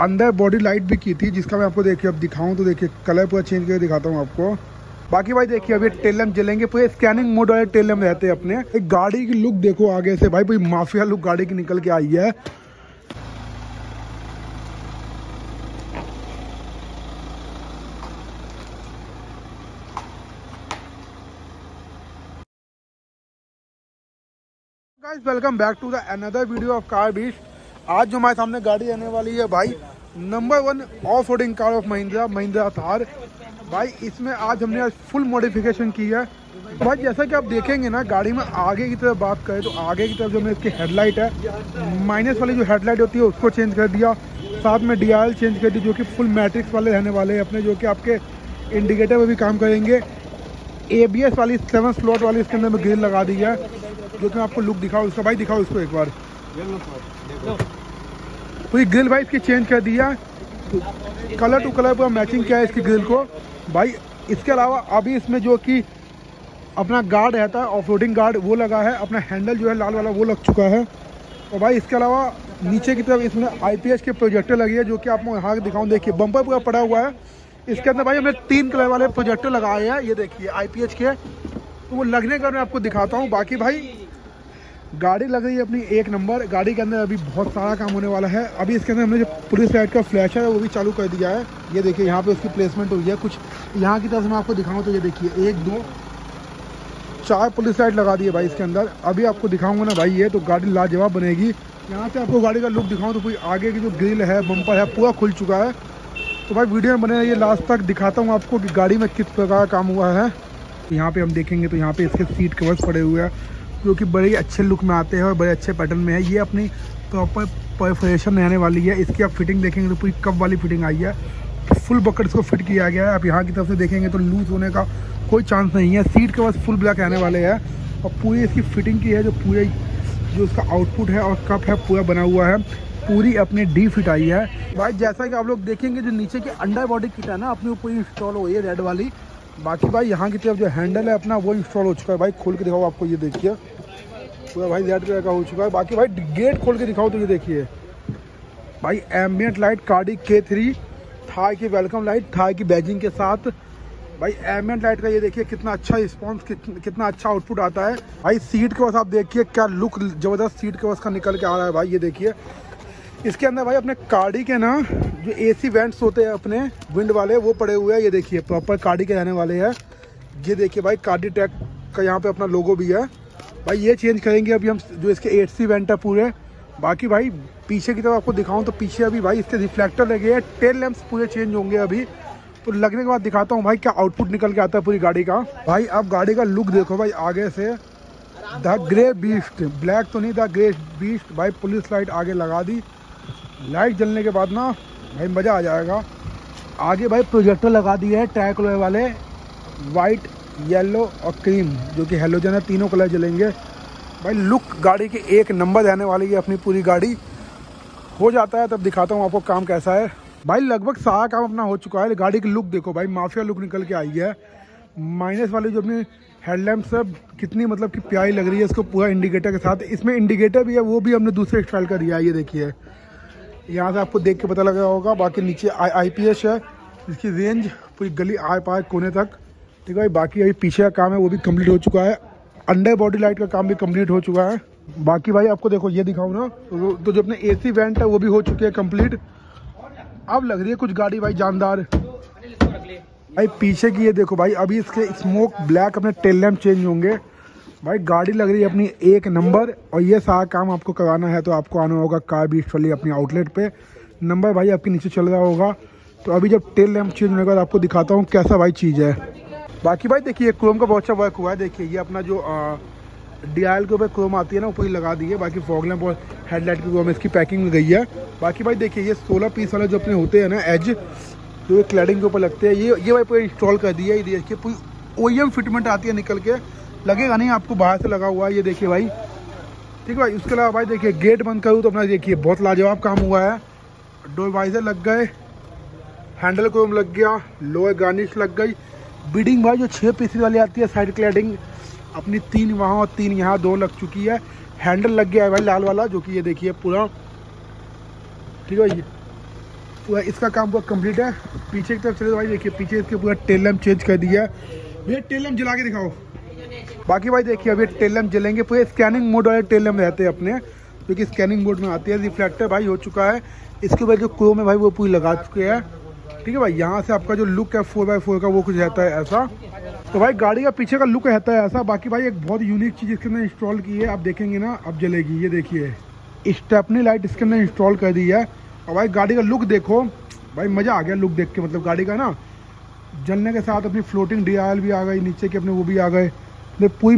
अंदर body light भी की थी, जिसका मैं आपको देखिए, अब दिखाऊँ तो देखिए कलर पूरा चेंज करके दिखाता हूँ आपको। बाकी भाई देखिए, अभी टेल लैम्प जलेंगे, पूरे स्कैनिंग मोड वाले टेल लैम्प रहते हैं अपने। एक गाड़ी की लुक देखो आगे से, भाई पूरी माफिया लुक गाड़ी की निकल के आई है। Welcome back to the another video of car बीच आज जो हमारे सामने गाड़ी आने वाली है भाई number one off roading car of Mahindra Mahindra Thar भाई, इसमें आज हमने आज फुल मॉडिफिकेशन की है। भाई, जैसा कि आप देखेंगे ना, गाड़ी में आगे की तरफ़ बात करें तो आगे की तरफ़ जो इसकी हेडलाइट है माइनस वाली जो हेडलाइट होती है, उसको चेंज कर दिया। साथ में डी चेंज कर दी, जो कि फुल मैट्रिक्स वाले रहने वाले हैं अपने, जो कि आपके इंडिकेटर में भी काम करेंगे। एबीएस वाली सेवन स्लॉट वाली इसके अंदर में ग्रिल लगा दी है, जो कि आपको लुक दिखाऊँ उसका भाई, दिखाओ उसको एक बार। पूरी ग्रिल भाई इसकी चेंज कर दिया। कलर टू कलर पूरा मैचिंग किया है इसकी ग्रिल को। भाई, इसके अलावा अभी इसमें जो कि अपना गार्ड रहता है ऑफ़ गार्ड वो लगा है। अपना हैंडल जो है, लाल वाला, वो लग चुका है। और भाई, इसके अलावा नीचे की तरफ़ इसमें आईपीएस के प्रोजेक्टर लगी है, जो कि आपको यहाँ दिखाऊँ। देखिए बम्पर पूरा पड़ा हुआ है। इसके अंदर भाई, हमने तीन कलर वाले प्रोजेक्टर लगाए हैं। ये देखिए आईपीएच के। तो वो लगने का मैं आपको दिखाता हूँ। बाकी भाई गाड़ी लग रही है अपनी एक नंबर। गाड़ी के अंदर अभी बहुत सारा काम होने वाला है। अभी इसके अंदर हमने जो पुलिस लाइट का फ्लैश है, वो भी चालू कर दिया है। ये देखिए, यहाँ पे उसकी प्लेसमेंट हुई है। कुछ यहाँ की तरफ़ मैं आपको दिखाऊँ तो ये देखिए, एक, दो, चार पुलिस लाइट लगा दी है भाई इसके अंदर। अभी आपको दिखाऊँगा ना भाई ये तो गाड़ी लाजवाब बनेगी। यहाँ से आपको गाड़ी का लुक दिखाऊँ तो कोई आगे की जो ग्रिल है बम्पर है, पूरा खुल चुका है। तो भाई वीडियो में बने ये लास्ट तक दिखाता हूँ आपको कि गाड़ी में किस प्रकार का काम हुआ है। यहाँ पे हम देखेंगे तो यहाँ पे इसके सीट कवर्स पड़े हुए हैं। जो कि बड़े अच्छे लुक में आते हैं और बड़े अच्छे पैटर्न में है। ये अपनी प्रॉपर परफोरेशन रहने वाली है। इसकी आप फिटिंग देखेंगे तो पूरी कप वाली फिटिंग आई है। फुल बकेट इसको फिट किया गया है। आप यहाँ की तरफ़ से देखेंगे तो लूज होने का कोई चांस नहीं है। सीट के पास फुल ब्लैक रहने वाले है और पूरी इसकी फिटिंग की है जो पूरे जो उसका आउटपुट है और कप है, पूरा बना हुआ है। पूरी अपनी डी फिट आई है। भाई, जैसा कि आप लोग देखेंगे जो नीचे की अंडर बॉडी किट है ना, अपनी ऊपर इंस्टॉल हुई है रेड वाली। बाकी भाई, यहाँ की तरफ़ जो हैंडल है अपना, वो इंस्टॉल हो चुका है। भाई, खोल के दिखाओ आपको, ये देखिए। पूरा भाई रेड कलर का हो चुका है। बाकी भाई गेट खोल के दिखाओ तो ये देखिए। भाई एम्बियंट लाइट कार्डी के थ्री थाई की वेलकम लाइट थाई की बैजिंग के साथ। भाई एम्बियंट लाइट का ये देखिए कितना अच्छा रिस्पॉन्स कितना, अच्छा आउटपुट आता है। भाई सीट के पास आप देखिए क्या लुक ज़बरदस्त सीट के पास का निकल के आ रहा है भाई ये देखिए। इसके अंदर भाई अपने कार्डी के ना जो एसी वेंट्स होते हैं अपने विंड वाले वो पड़े हुए हैं। ये देखिए प्रॉपर कार्डी के रहने वाले हैं। ये देखिए भाई कार्डी टैक का यहाँ पे अपना लोगो भी है। भाई, ये चेंज करेंगे अभी हम जो इसके एट सी वेंट है पूरे। बाकी भाई, पीछे की तरफ़ आपको दिखाऊँ तो पीछे अभी भाई इसके रिफ्लेक्टर लगे हैं। टेल लैंप्स पूरे चेंज होंगे अभी। तो लगने के बाद दिखाता हूँ भाई क्या आउटपुट निकल के आता है पूरी गाड़ी का। भाई, अब गाड़ी का लुक देखो भाई, आगे से। द ग्रे बीस्ट ब्लैक तो नहीं द ग्रे बीस्ट भाई पुलिस लाइट आगे लगा दी। लाइट जलने के बाद ना, भाई, मज़ा आ जाएगा। आगे भाई प्रोजेक्टर लगा दिए है ट्रैक वाले। वाइट येलो और क्रीम, जो कि हेलोजन है, तीनों कलर जलेंगे। भाई लुक गाड़ी की एक नंबर रहने वाली है अपनी पूरी गाड़ी। हो जाता है, तब दिखाता हूँ आपको काम कैसा है। भाई, लगभग सारा काम अपना हो चुका है। गाड़ी की लुक देखो भाई, माफिया लुक निकल के आई है। माइनस वाली जो अपनी हेडलैम्प सब कितनी मतलब कि प्यारी लग रही है, इसको पूरा इंडिकेटर के साथ। इसमें इंडिकेटर भी है, वो भी हमने दूसरे स्टाइल का दिया है ये देखिए। यहाँ से आपको देख के पता लगा होगा, बाकी नीचे आई एस है, इसकी रेंज पूरी गली आए पाए कोने तक। ठीक है भाई बाकी अभी पीछे का काम है वो भी कंप्लीट हो चुका है। अंडर बॉडी लाइट का काम भी कंप्लीट हो चुका है। बाकी भाई आपको देखो ये दिखाऊँ ना तो, तो जो अपने एसी वेंट है वो भी हो चुके हैं कंप्लीट अब लग रही है कुछ गाड़ी भाई जानदार। भाई पीछे की ये देखो भाई अभी इसके स्मोक ब्लैक अपने टेल लैम्प चेंज होंगे। भाई गाड़ी लग रही है अपनी एक नंबर और ये सारा काम आपको कराना है तो आपको आना होगा कार बीच वाली अपनी आउटलेट पे। नंबर भाई आपके नीचे चल रहा होगा। तो अभी जब टेल लैम्प चेंज होने का आपको दिखाता हूँ कैसा भाई चीज़ है। बाकी भाई देखिए क्रोम का बहुत अच्छा वर्क हुआ है, देखिए, ये अपना जो डी के ऊपर क्रोम आती है ना, ऊपर ही लगा दी है, बाकी फॉग लैम्प और हेडलाइट की क्रोम, इसकी पैकिंग गई है। बाकी भाई देखिए, ये सोलह पीस वाले जो अपने होते हैं ना एज जो क्लैडिंग के ऊपर लगते हैं, ये ये भाई पूरा इंस्टॉल कर दिया है देखिए, पूरी ओ फिटमेंट आती है निकल के। लगेगा नहीं, आपको बाहर से लगा हुआ है, ये देखिए भाई। ठीक है भाई, उसके अलावा भाई देखिए गेट बंद करूँ तो अपना देखिए, बहुत लाजवाब काम हुआ है। डोर वाइजर लग गए हैंडल क्रोम लग गया लोअर गार्निश लग गई बीडिंग भाई, जो छः पीसी वाली आती है साइड क्लैडिंग अपनी तीन वहाँ और तीन यहाँ, दो लग चुकी है। हैंडल लग गया है भाई, लाल वाला, जो कि ये देखिए पूरा। ठीक है भाई, पूरा इसका काम पूरा कंप्लीट है। पीछे की तरफ़ चले भाई, देखिए, पीछे इसके पूरा टेल लैम्प चेंज कर दिया है। भैया टेल लैम्प जला के दिखाओ। बाकी भाई, देखिए, अभी टेल लैम्प जलेंगे। पूरे स्कैनिंग मोड वाले टेल लैम्प रहते हैं अपने, जो कि स्कैनिंग मोड में आती है। रिफ्लेक्टर भाई, हो चुका है। इसके ऊपर जो क्रोम है भाई, वो पूरी लगा चुके हैं। ठीक है भाई, यहाँ से आपका जो लुक है फोर बाई फोर का वो कुछ रहता है ऐसा। तो भाई, गाड़ी का पीछे का लुक रहता है ऐसा। बाकी भाई, एक बहुत यूनिक चीज़ इसके अंदर इंस्टॉल की है। आप देखेंगे ना, अब जलेगी, ये देखिए। स्टेपनी लाइट इसके अंदर इंस्टॉल कर दी है। और भाई, गाड़ी का लुक देखो। भाई, मज़ा आ गया लुक देख के मतलब गाड़ी का ना। जलने के साथ अपनी फ्लोटिंग डी भी आ गई, नीचे के अपने वो भी आ गए। मतलब पूरी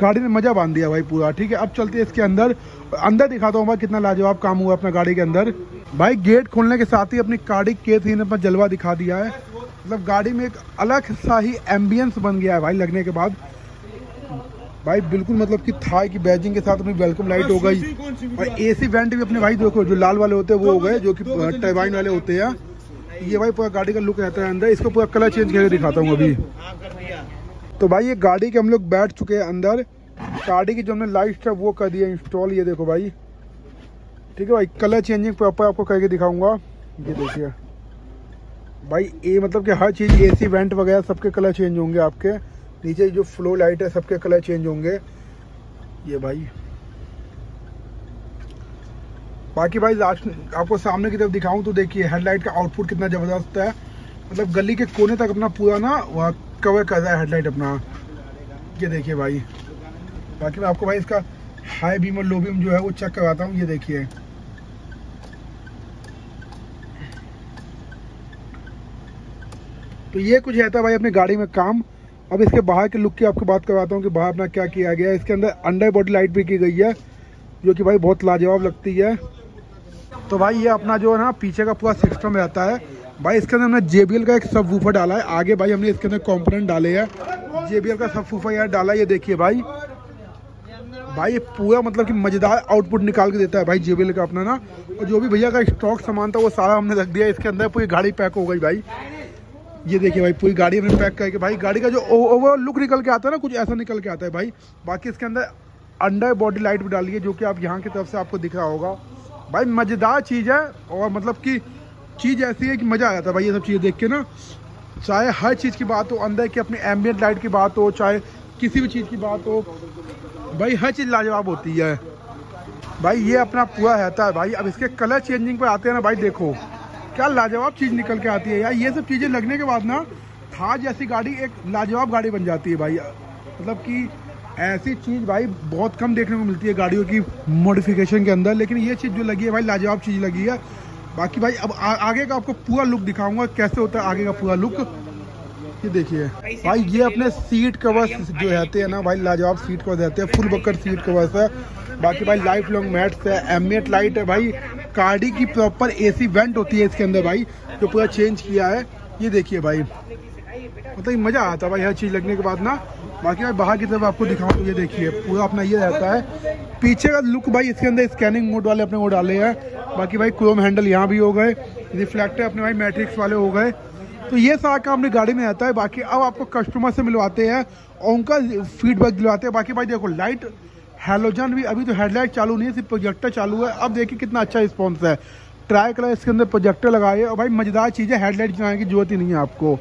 गाड़ी ने मज़ा बाँध दिया भाई पूरा ठीक है? अब चलते हैं इसके अंदर। अंदर दिखाता हूँ भाई कितना लाजवाब काम हुआ अपना गाड़ी के अंदर। भाई गेट खोलने के साथ ही अपनी गाड़ी के थी ने अपना जलवा दिखा दिया है। मतलब गाड़ी में एक अलग सा ही एम्बियंस बन गया है भाई लगने के बाद। भाई बिल्कुल मतलब कि थाई की बैजिंग के साथ अपनी वेलकम लाइट हो गई। और एसी वेंट भी अपने भाई देखो जो लाल वाले होते हैं वो हो गए जो कि टर्बाइन वाले होते हैं। ये भाई पूरा गाड़ी का लुक रहता है अंदर। इसको पूरा कलर चेंज करके दिखाता हूँ अभी। तो भाई, ये गाड़ी के हम लोग बैठ चुके हैं अंदर। गाड़ी की जो हमने लाइट है, वो कर दिया इंस्टॉल ये देखो भाई। ठीक है भाई कलर चेंजिंग प्रॉपर आपको करके दिखाऊँगा। ये देखिए। भाई, ये मतलब कि हर चीज़ एसी वेंट वगैरह सबके कलर चेंज होंगे आपके। नीचे जो फ्लो लाइट है, सबके कलर चेंज होंगे। ये भाई। बाकी भाई लास्ट आपको सामने की तरफ़ दिखाऊँ तो देखिए हेडलाइट का आउटपुट कितना ज़बरदस्त है। मतलब गली के कोने तक अपना पूरा ना, वह कवर कर रहा है हेडलाइट अपना। ये देखिए भाई। बाकी मैं आपको भाई इसका हाई बीम और लो बीम जो है वो चेक करवाता हूँ, ये देखिए। तो ये कुछ रहता है भाई अपनी गाड़ी में काम। अब इसके बाहर के लुक की आपको बात करवाता हूँ कि बाहर अपना क्या किया गया है। इसके अंदर अंडर बॉडी लाइट भी की गई है, जो कि भाई बहुत लाजवाब लगती है। तो भाई ये अपना जो है ना, पीछे का पूरा सिस्टम रहता है। भाई, इसके अंदर हमने जे का एक सब वूफर डाला है। आगे भाई, हमने इसके अंदर कॉम्पोनेंट डाले हैं। JBL का सब वूफर यार डाला ये देखिए भाई। भाई, ये पूरा मतलब कि मज़ेदार आउटपुट निकाल के देता है भाई जे का अपना ना। और जो भी भैया का स्टॉक सामान था, वो सारा हमने रख दिया। इसके अंदर पूरी गाड़ी पैक हो गई भाई। ये देखिए भाई, पूरी गाड़ी हमने पैक करके भाई, गाड़ी का जो ओवरऑल लुक निकल के आता है ना, कुछ ऐसा निकल के आता है भाई। बाकी इसके अंदर अंडर बॉडी लाइट भी डाली है जो कि आप यहाँ की तरफ़ से आपको दिख रहा होगा। भाई, मज़ेदार चीज़ है और मतलब कि चीज़ ऐसी है कि मज़ा आ जाता है भाई ये सब चीज़ें देख के ना। चाहे हर चीज़ की बात हो, अंदर की अपनी एम्बियट लाइट की बात हो, चाहे किसी भी चीज़ की बात हो, भाई हर चीज़ लाजवाब होती है। भाई ये अपना पूरा रहता है भाई। अब इसके कलर चेंजिंग पे आते हैं ना भाई, देखो। क्या लाजवाब चीज़ निकल के आती है यार। ये सब चीज़ें लगने के बाद ना था जैसी गाड़ी एक लाजवाब गाड़ी बन जाती है भाई। मतलब कि ऐसी चीज़ भाई बहुत कम देखने को मिलती है गाड़ियों की मॉडिफिकेशन के अंदर। लेकिन ये चीज़ जो लगी है भाई, लाजवाब चीज़ लगी है। बाकी भाई अब आ, आगे का आपको पूरा लुक दिखाऊँगा कैसे होता है आगे का पूरा लुक ये देखिए भाई ये अपने सीट कवर्स जो रहते हैं ना भाई लाजवाब सीट कवर रहते हैं फुल बकर सीट कवर्स है। बाकी भाई लाइफ लॉन्ग मैट्स है एमियट लाइट है भाई गाड़ी की प्रॉपर एसी वेंट होती है इसके अंदर भाई जो पूरा चेंज किया है। ये देखिए भाई मतलब मज़ा आता भाई, हर चीज़ लगने के बाद ना। बाकी भाई बाहर की तरफ़ आपको दिखाऊँ तो ये देखिए, पूरा अपना ये रहता है। पीछे का लुक भाई, इसके अंदर स्कैनिंग मोड वाले अपने वो डाले हैं। बाकी भाई क्रोम हैंडल यहाँ भी हो गए रिफ्लेक्टर अपने भाई मैट्रिक्स वाले हो गए। तो ये सारा काम अपनी गाड़ी में आता है। बाकी अब आपको कस्टमर से मिलवाते हैं और उनका फीडबैक दिलवाते हैं। बाकी भाई, देखो लाइट हेलोजन भी, अभी तो हेडलाइट चालू नहीं है, सिर्फ़ प्रोजेक्टर चालू है। अब देखिए कितना अच्छा रिस्पॉन्स है। ट्राई कलर इसके अंदर प्रोजेक्टर लगाए, और भाई, मज़ेदार चीज़ है हेडलाइट चलाने की ज़रूरत ही नहीं है आपको।